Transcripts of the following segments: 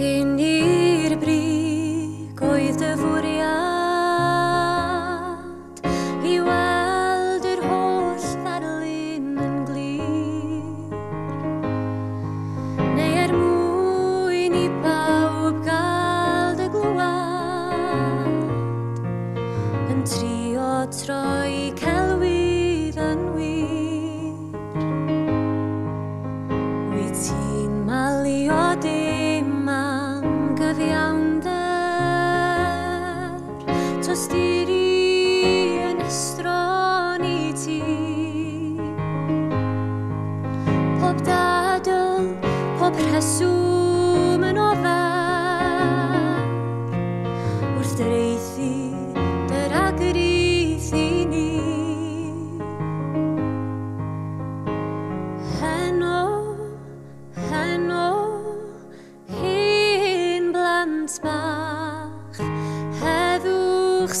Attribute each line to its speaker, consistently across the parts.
Speaker 1: Cyn i'r brig oedd dy fwriad I weld yr holl ddarlun yn glir Neu er mwyn i bawb gael dy glwad Yn trio troi celwydd yn wir Wyt ti Jesús.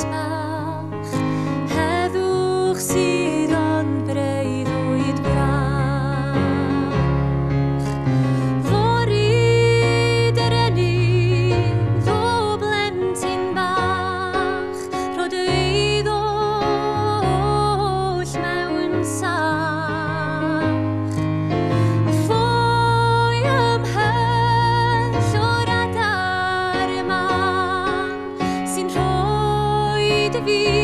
Speaker 1: Smile. vida.